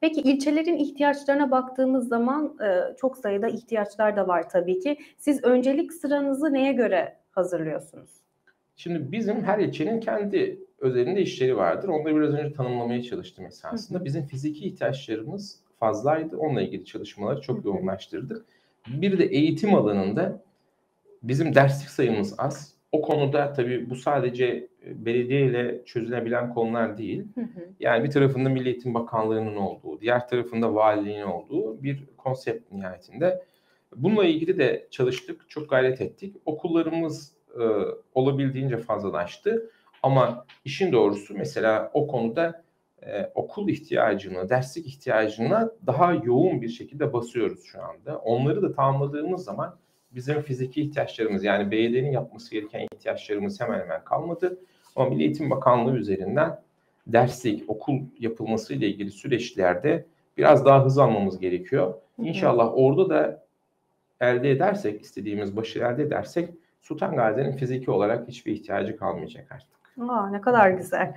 Peki ilçelerin ihtiyaçlarına baktığımız zaman e, çok sayıda ihtiyaçlar da var tabii ki. Siz öncelik sıranızı neye göre hazırlıyorsunuz? Şimdi bizim her ilçenin kendi özelinde işleri vardır. Onları biraz önce tanımlamaya çalıştım esasında. Bizim fiziki ihtiyaçlarımız fazlaydı. Onunla ilgili çalışmaları çok yoğunlaştırdık. Bir de eğitim alanında bizim derslik sayımız az. O konuda tabii bu sadece e, belediye ile çözülebilen konular değil. Yani bir tarafında Milli Eğitim Bakanlığı'nın olduğu, diğer tarafında valiliğin olduğu bir konsept nihayetinde. Bununla ilgili de çalıştık, çok gayret ettik. Okullarımız e, olabildiğince fazlalaştı. Ama işin doğrusu mesela o konuda e, okul ihtiyacını, derslik ihtiyacına daha yoğun bir şekilde basıyoruz şu anda. Onları da tamamladığımız zaman bizim fiziki ihtiyaçlarımız yani belediyenin yapması gereken ihtiyaçlarımız hemen hemen kalmadı. Ama Milli Eğitim Bakanlığı üzerinden derslik, okul yapılması ile ilgili süreçlerde biraz daha hız almamız gerekiyor. İnşallah orada da elde edersek, istediğimiz başarı elde edersek Sultan Gazi'nin fiziki olarak hiçbir ihtiyacı kalmayacak artık. Aa, ne kadar güzel.